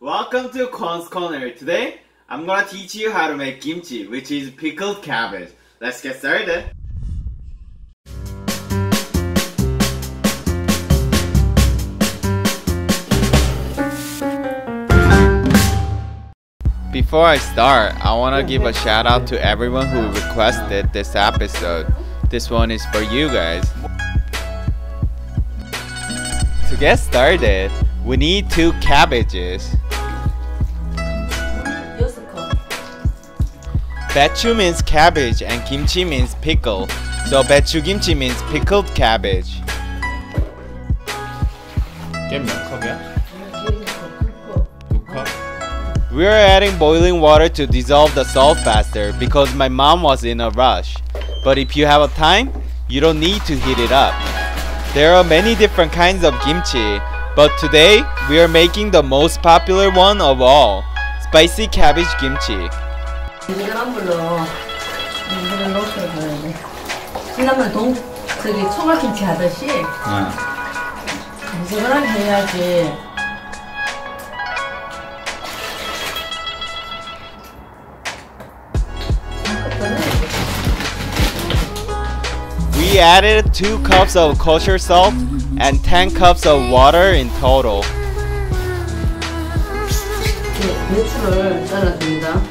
Welcome to Kwon's Corner. Today, I'm gonna teach you how to make kimchi, which is pickled cabbage. Let's get started. Before I start, I wanna give a shout out to everyone who requested this episode. This one is for you guys. To get started, we need two cabbages. Baechu means cabbage and kimchi means pickle. So baechu kimchi means pickled cabbage. Give me a cup, yeah? We are adding boiling water to dissolve the salt faster because my mom was in a rush. But if you have a time, you don't need to heat it up. There are many different kinds of kimchi, but today we are making the most popular one of all, spicy cabbage kimchi. 진한 물로 물을 넣어줘야 되는데. 신라면 동 저기 총알김치 하듯이 이거랑 해야지. We added 2 cups of kosher salt and 10 cups of water in total. 네, 배추를 잘라줍니다.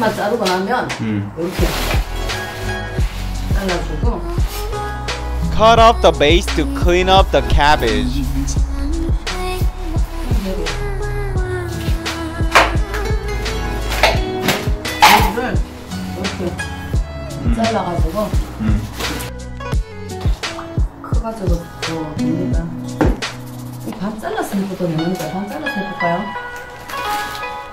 반선만 자르고 나면 이렇게 잘라주고 Cut off the base to clean up the cabbage. 이렇게 잘라가지고 커가지고 더 됩니다. 이반 잘라서 해도 되는데 반 잘라서 해볼까요?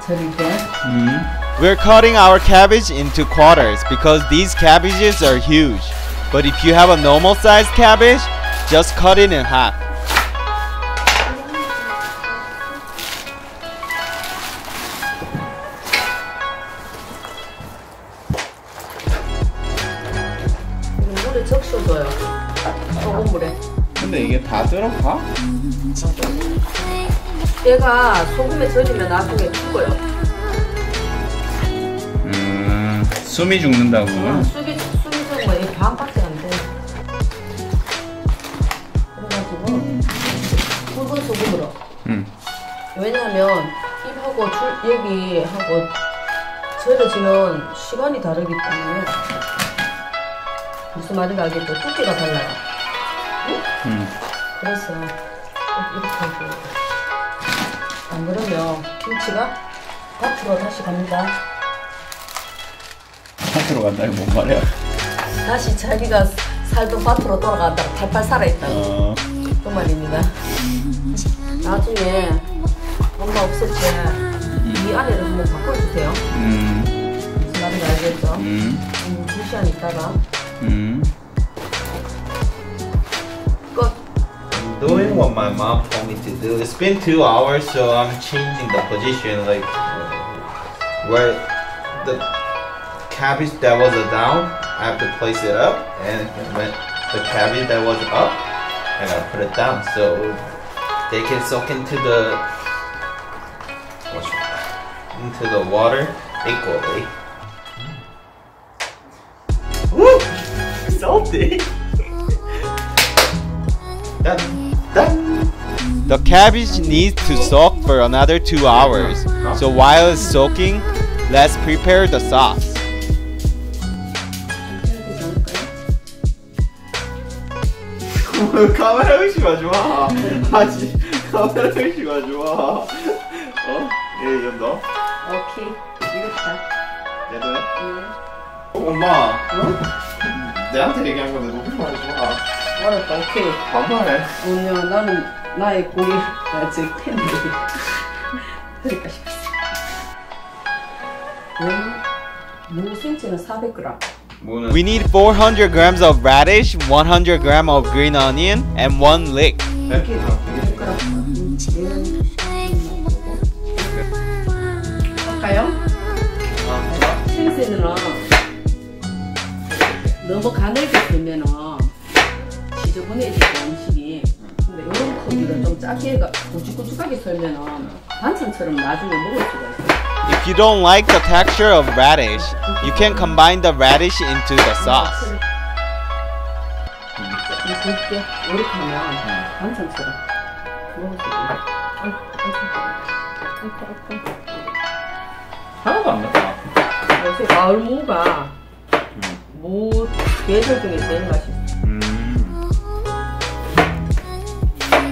때. We're cutting our cabbage into quarters because these cabbages are huge. But if you have a normal sized cabbage, just cut it in half. 이거 물에 적셔줘요. 소금 물에. 근데 이게 다 들어가? 얘가 소금에 절이면 나중에 죽어요. 숨이 죽는다고. 어, 쑥이 쑥이 죽으면 이 반밖에 안 돼. 그래가지고 굵은 소금으로. 음. 왜냐하면 입하고 줄 얘기하고 절여지는 시간이 다르기 때문에 무슨 말인지 알겠죠? 두께가 달라요. 음. 그래서 꼭 이렇게 하고 안 그러면 김치가 밭으로 다시 갑니다. 밭으로 간다는 뭔 말이야? 다시 자기가 살던 밭으로 돌아간다. 팔팔 살아있다고. 어. 그 말입니다. 나중에 엄마 없을 때이 안에를 한번 바꿔주세요. 음. 무슨 말인지 알겠죠? 음. 음, 두 시간 있다가 음. doing what my mom told me to do. It's been two hours, so I'm changing the position, like where the cabbage that was down, I have to place it up, and when the cabbage that was up, I gotta put it down so they can soak into the into the water equally. Woo! Salty. Done. Done. The cabbage needs to soak for another two hours. So while it's soaking, let's prepare the sauce. 카메라 의식하지 마. 하지. 카메라 의식하지 마. 어? 얘 이건 너? 오케이. 이겼다. 얘도 해? 응. 어, 엄마. 내한테 얘기한 건데 높이 말하지 마. 알았다. 오케이. 반말해. 오늘 나는 나의 고기, 나 지금 팬들이 그러니까 싶었어. 무 생채는 400g. We need 400 grams of radish, 100 gram of green onion, and one lick. 이렇게 100g. 할까요? 생새는 너무 가늘게 썰면은 지저분해지고 음식이. 근데 이런 크기로 좀 작게 가- 고쭉고쭉하게 썰면은 반찬처럼 나중에 먹을 수가 있어. If you don't like the texture of radish, you can combine the radish into the sauce. 굵게 이렇게 하면 반찬처럼 먹을 수가 있어. 아이고, 아이고, 아이고, 아이고. 하나도 안 맵다. 요새 가을 무가 무 계절 중에 제일 맛있어. 음.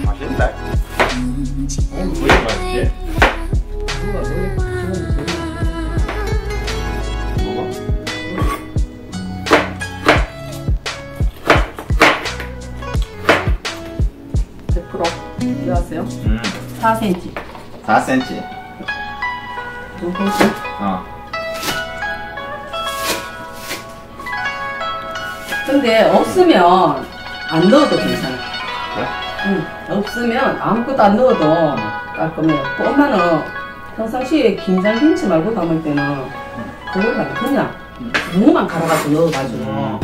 맛있다. 어, 왜 맛있지? 이해하세요? 음. 4cm 4cm. 정도씩 어. 근데 없으면 안 넣어도 괜찮아 그래? 응 없으면 아무것도 안 넣어도 깔끔해요 또 엄마는 평상시에 김장 김치 말고 담을 때는 그걸 하면 그냥 무만 갈아가지고 넣어가지고 음.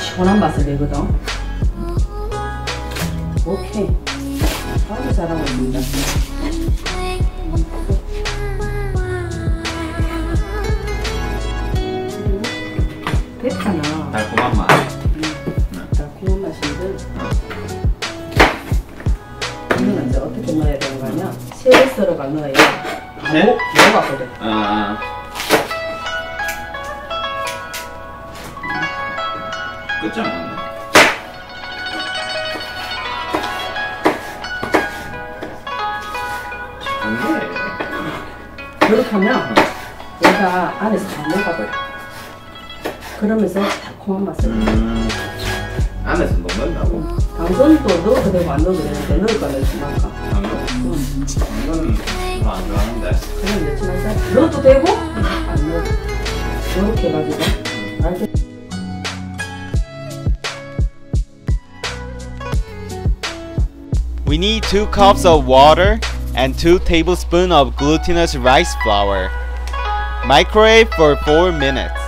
시원한 맛을 내거든 오케이 아주 잘하고 있습니다 됐잖아 달콤한 맛. 어떻게 넣어야 되는 거냐 세를 썰어가 넣어야 세? 목, 녹아거든 아. 끝장. 그렇게 하면 얘가 안에서 다 녹아버려 그러면서 달콤한 맛을 음. 안에서 녹는다고? 당근도 넣어도 되고 안 넣어도 되는데 넣을 거 넣지 말까 당근? 응. 당근 별로 안 좋아하는데. 그냥 넣지 말자 넣어도 되고 안 넣어도 이렇게 해가지고 알겠 We need 2 cups of water and 2 tablespoons of glutinous rice flour. Microwave for 4 minutes.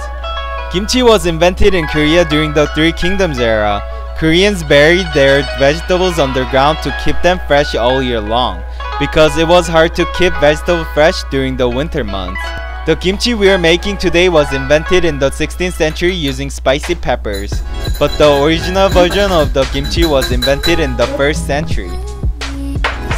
Kimchi was invented in Korea during the Three Kingdoms era. Koreans buried their vegetables underground to keep them fresh all year long because it was hard to keep vegetables fresh during the winter months. The kimchi we are making today was invented in the 16th century using spicy peppers, but the original version of the kimchi was invented in the 1st century.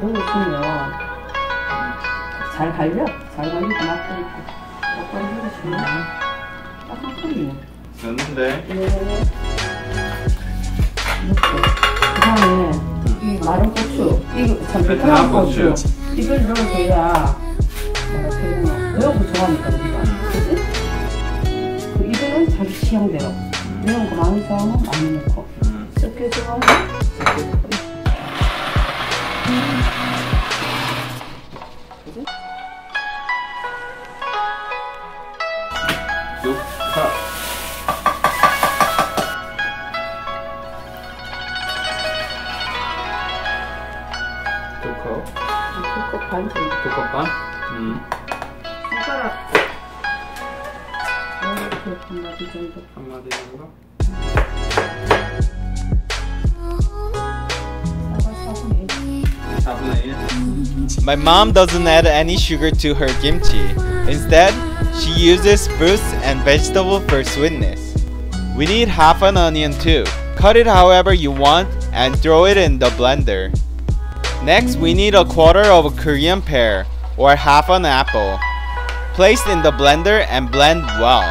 쓰면 잘 갈려. 잘 갈리고 맛도 있고. 똑바로 해주시면 딱한 컵이네. 됐는데 네. 그 다음에 이 마른 고추. 이거 참 베트남 베트남 고추. 이걸 넣어줘야 뭐라. 매운 거 좋아하니까 우리가. 그 이거는 자기 취향대로. 매운 거 많이 좋아하면 많이 넣고. 음. 적게 좋아하면 My mom doesn't add any sugar to her kimchi. Instead, she uses fruits and vegetable for sweetness. We need half an onion too. Cut it however you want and throw it in the blender. Next, we need a quarter of a Korean pear or half an apple. Place in the blender and blend well.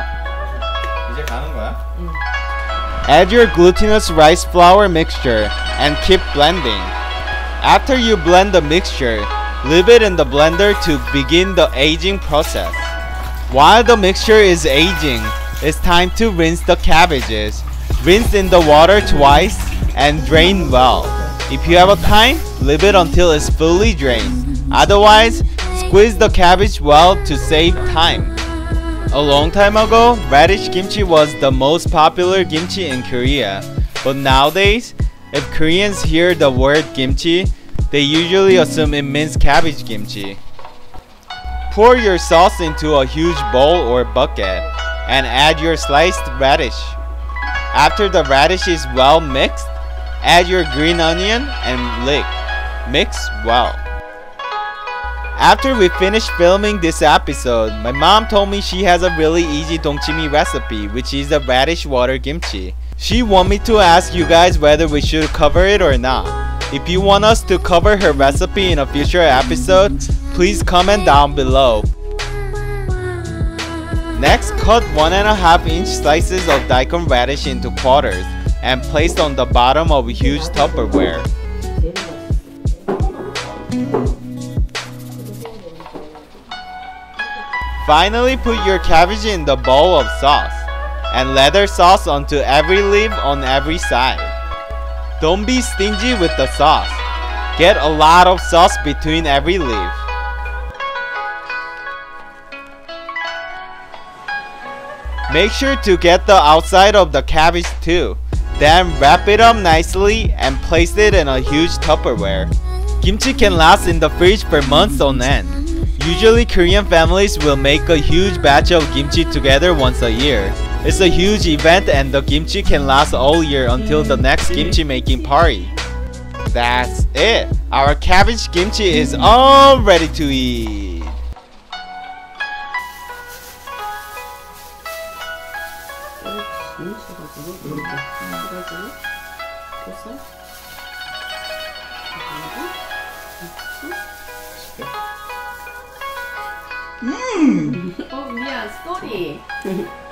Add your glutinous rice flour mixture and keep blending. After you blend the mixture, leave it in the blender to begin the aging process. While the mixture is aging, it's time to rinse the cabbages. Rinse in the water twice and drain well. If you have a time, leave it until it's fully drained. Otherwise, squeeze the cabbage well to save time. A long time ago, radish kimchi was the most popular kimchi in Korea. But nowadays, if Koreans hear the word kimchi, they usually assume means cabbage kimchi. Pour your sauce into a huge bowl or bucket and add your sliced radish. After the radish is well mixed, add your green onion and leek. Mix well. After we finished filming this episode, my mom told me she has a really easy dongchimi recipe, which is the radish water kimchi. She want me to ask you guys whether we should cover it or not. If you want us to cover her recipe in a future episode, please comment down below. Next, cut 1.5 inch slices of daikon radish into quarters and place on the bottom of a huge Tupperware. Finally, put your cabbage in the bowl of sauce and lather sauce onto every leaf on every side. Don't be stingy with the sauce. Get a lot of sauce between every leaf. Make sure to get the outside of the cabbage too. Then wrap it up nicely and place it in a huge Tupperware. Kimchi can last in the fridge for months on end. Usually Korean families will make a huge batch of kimchi together once a year. It's a huge event and the kimchi can last all year until the next kimchi making party. That's it! Our cabbage kimchi is all ready to eat! 미셔가지고 이렇게 해가지고 그래서 음. 어 미안 쏘리.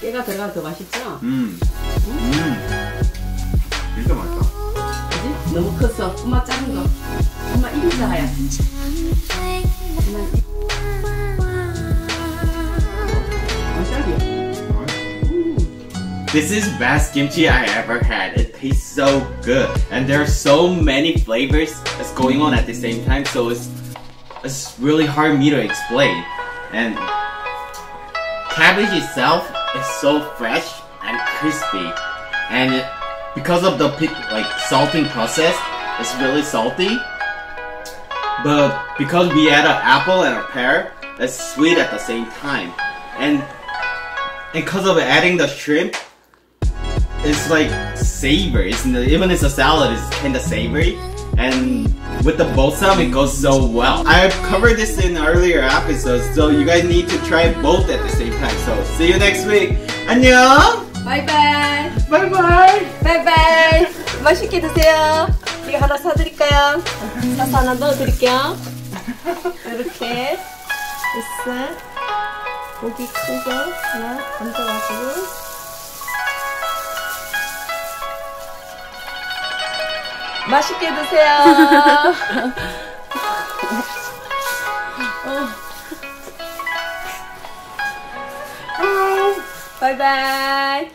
깨가 들어가 더 맛있죠? 음. 음. 진짜 맛있다. 그지? 너무 컸어. 엄마 작은 거. 엄마 인자야. 엄마 원짜리야. This is best kimchi I ever had. It tastes so good, and there are so many flavors that's going on at the same time. So it's it's really hard for me to explain. And cabbage itself is so fresh and crispy, and because of the like salting process, it's really salty. But because we add an apple and a pear, it's sweet at the same time, and because of adding the shrimp, it's like savory. It's even it's a salad, it's kind of savory, and with the both bossam it goes so well. I've covered this in earlier episodes so you guys need to try both at the same time. So see you next week. 안녕! Bye bye. Bye bye. Bye bye. 맛있게 드세요. 제가 하나 사드릴까요? 사서 하나 넣어드릴게요. 이렇게 됐어. 고기 크고 하나 얹어가지고 맛있게 드세요. 어. 바이바이.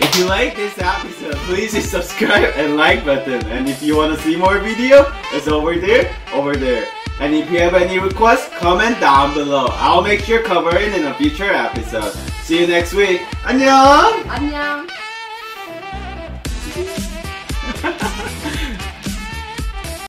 If you like this episode, please hit subscribe and like button. And if you want to see more video, it's over there, over there. And if you have any requests, comment down below. I'll make sure cover it in a future episode. See you next week. 안녕. 안녕.